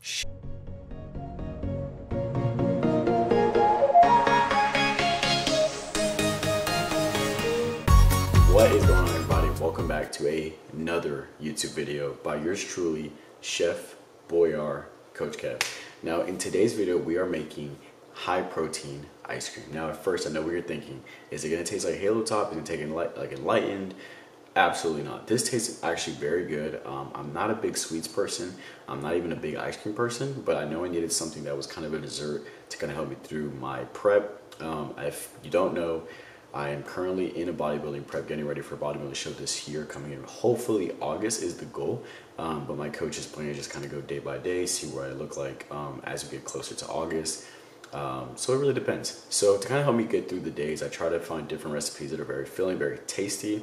What is going on everybody? Welcome back to a, another YouTube video by yours truly, Chef Boyar Coach Kev. Now in today's video we are making high protein ice cream. Now at first I know what you're thinking, is it gonna taste like Halo Top? Is it going taking like enlightened? Absolutely not. This tastes actually very good. Um, I'm not a big sweets person. I'm not even a big ice cream person, but I know I needed something that was kind of a dessert to kind of help me through my prep. Um, if you don't know, I am currently in a bodybuilding prep, getting ready for a bodybuilding show this year coming in. Hopefully August is the goal, um, but my coach is planning to just kind of go day by day, see what I look like um, as we get closer to August. Um, so it really depends. So to kind of help me get through the days, I try to find different recipes that are very filling, very tasty,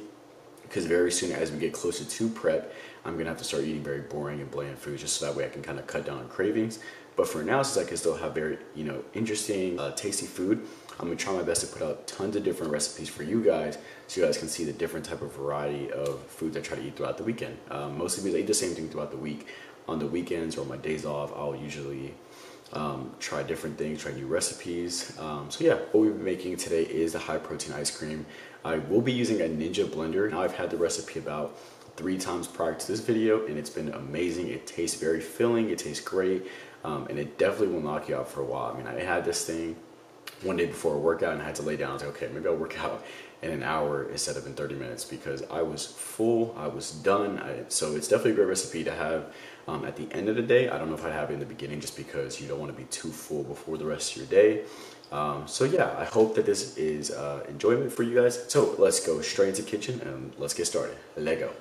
because very soon as we get closer to prep, I'm gonna have to start eating very boring and bland foods just so that way I can kind of cut down on cravings. But for now, since I can still have very, you know, interesting, uh, tasty food, I'm gonna try my best to put out tons of different recipes for you guys so you guys can see the different type of variety of foods I try to eat throughout the weekend. Um, mostly because I eat the same thing throughout the week. On the weekends or my days off, I'll usually um, try different things, try new recipes. Um, so yeah, what we'll be making today is the high protein ice cream. I will be using a Ninja blender. Now I've had the recipe about three times prior to this video and it's been amazing. It tastes very filling, it tastes great, um, and it definitely will knock you out for a while. I mean, I had this thing one day before a workout and I had to lay down. I like, okay, maybe I'll work out in an hour instead of in 30 minutes because I was full, I was done. I, so it's definitely a great recipe to have um, at the end of the day. I don't know if I'd have it in the beginning just because you don't want to be too full before the rest of your day. Um, so yeah, I hope that this is uh, enjoyment for you guys. So let's go straight into the kitchen and let's get started. Lego.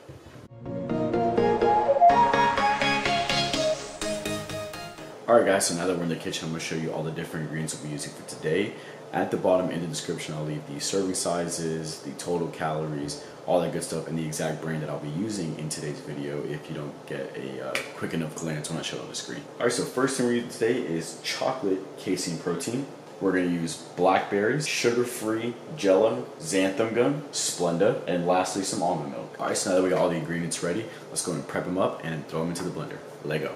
Guys, so now that we're in the kitchen, I'm going to show you all the different ingredients we'll be using for today. At the bottom in the description, I'll leave the serving sizes, the total calories, all that good stuff, and the exact brand that I'll be using in today's video if you don't get a uh, quick enough glance when I show it on the screen. Alright, so first thing we're ingredient today is chocolate casein protein. We're going to use blackberries, sugar-free jello, xanthan gum, Splenda, and lastly some almond milk. Alright, so now that we got all the ingredients ready, let's go and prep them up and throw them into the blender. Lego.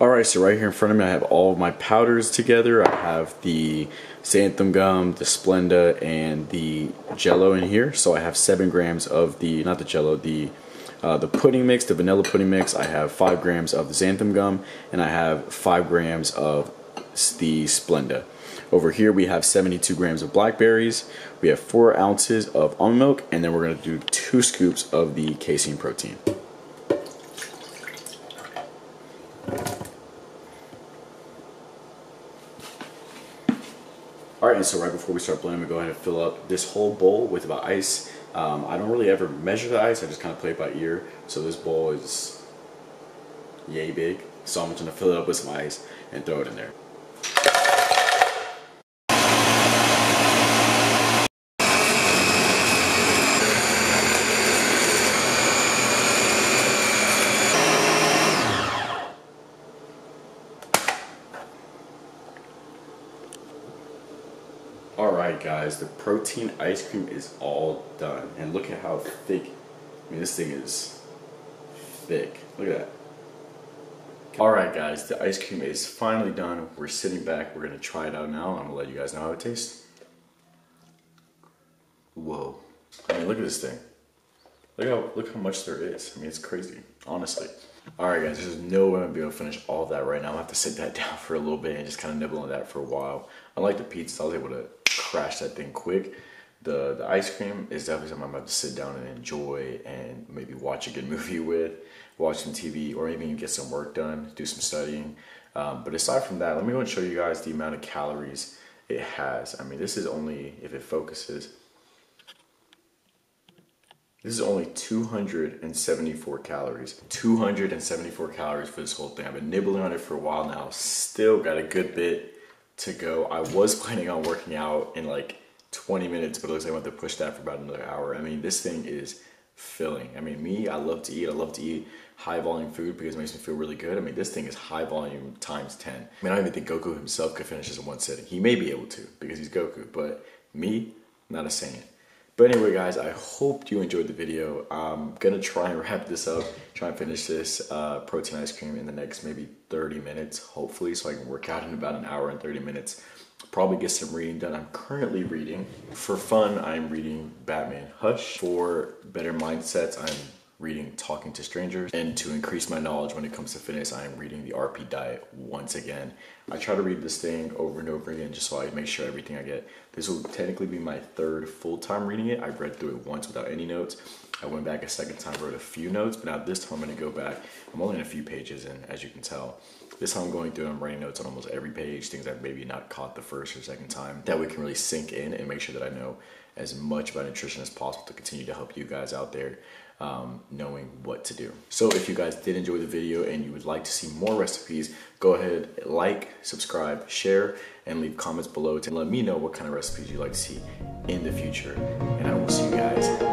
Alright, so right here in front of me I have all my powders together. I have the xanthan gum, the Splenda, and the jello in here. So I have 7 grams of the, not the jello, the uh, the pudding mix, the vanilla pudding mix. I have 5 grams of the xanthan gum, and I have 5 grams of the Splenda. Over here we have 72 grams of blackberries, we have 4 ounces of almond milk, and then we're going to do 2 scoops of the casein protein. And so right before we start blending, we go ahead and fill up this whole bowl with about ice. Um, I don't really ever measure the ice, I just kind of play it by ear. So this bowl is yay big. So I'm just going to fill it up with some ice and throw it in there. Alright guys, the protein ice cream is all done. And look at how thick, I mean this thing is thick. Look at that. Alright guys, the ice cream is finally done. We're sitting back, we're gonna try it out now. I'm gonna let you guys know how it tastes. Whoa. I mean look at this thing. Look how look how much there is. I mean it's crazy, honestly. Alright guys, there's no way I'm gonna be able to finish all of that right now. I'm gonna have to sit that down for a little bit and just kind of nibble on that for a while. Unlike the pizza, I was able to crash that thing quick. The the ice cream is definitely something I'm about to sit down and enjoy and maybe watch a good movie with, watch some TV, or even get some work done, do some studying. Um, but aside from that, let me go and show you guys the amount of calories it has. I mean, this is only, if it focuses, this is only 274 calories. 274 calories for this whole thing. I've been nibbling on it for a while now. Still got a good bit to go. I was planning on working out in like 20 minutes, but it looks like I want to push that for about another hour. I mean, this thing is filling. I mean, me, I love to eat. I love to eat high volume food because it makes me feel really good. I mean, this thing is high volume times 10. I mean, I don't even think Goku himself could finish this in one sitting. He may be able to because he's Goku, but me, not a saying. But anyway, guys, I hope you enjoyed the video. I'm gonna try and wrap this up, try and finish this uh, protein ice cream in the next maybe 30 minutes, hopefully, so I can work out in about an hour and 30 minutes. Probably get some reading done. I'm currently reading. For fun, I'm reading Batman Hush. For better mindsets, I'm reading Talking to Strangers. And to increase my knowledge when it comes to fitness, I am reading the RP Diet once again. I try to read this thing over and over again just so I make sure everything I get. This will technically be my third full time reading it. I read through it once without any notes. I went back a second time, wrote a few notes, but now this time I'm gonna go back. I'm only in a few pages in, as you can tell. This time I'm going through, I'm writing notes on almost every page, things I've maybe not caught the first or second time. That way can really sink in and make sure that I know as much about nutrition as possible to continue to help you guys out there um, knowing what to do. So if you guys did enjoy the video and you would like to see more recipes, go ahead, like, subscribe, share, and leave comments below to let me know what kind of recipes you'd like to see in the future. And I will see you guys